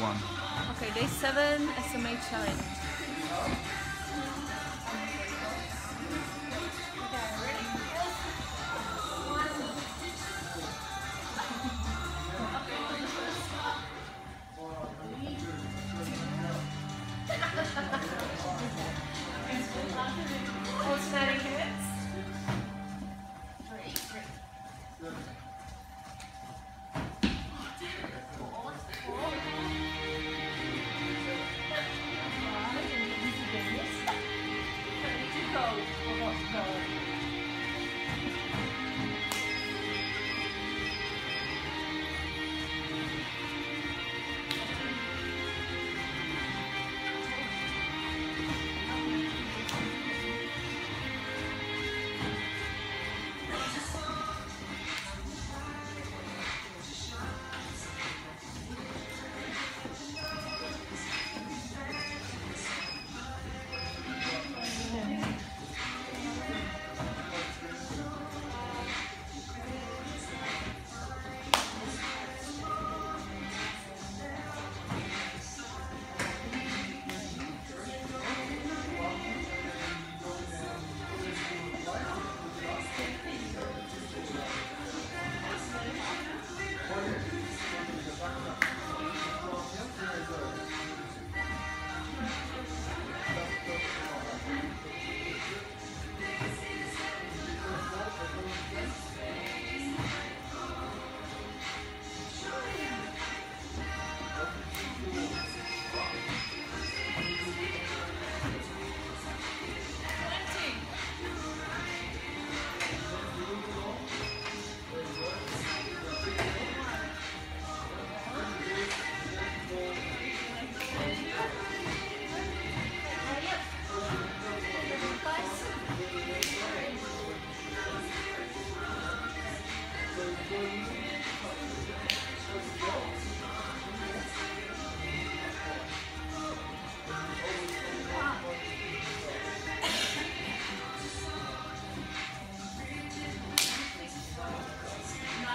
one. Okay, day seven SMA challenge. To go.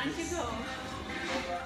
Yeah,